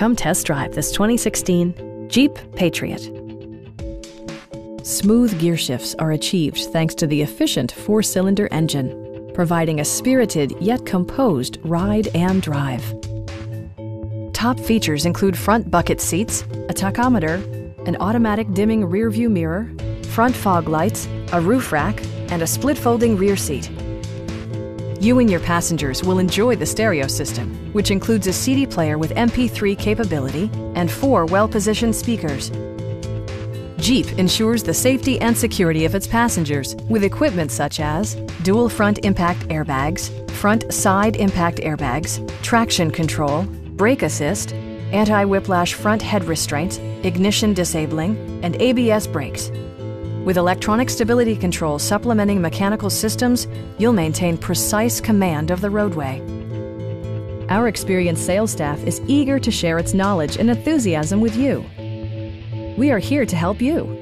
Come test drive this 2016 Jeep Patriot. Smooth gear shifts are achieved thanks to the efficient four cylinder engine, providing a spirited yet composed ride and drive. Top features include front bucket seats, a tachometer, an automatic dimming rearview mirror, front fog lights, a roof rack, and a split folding rear seat. You and your passengers will enjoy the stereo system, which includes a CD player with MP3 capability and four well-positioned speakers. Jeep ensures the safety and security of its passengers with equipment such as dual front impact airbags, front side impact airbags, traction control, brake assist, anti-whiplash front head restraints, ignition disabling, and ABS brakes. With electronic stability control supplementing mechanical systems, you'll maintain precise command of the roadway. Our experienced sales staff is eager to share its knowledge and enthusiasm with you. We are here to help you.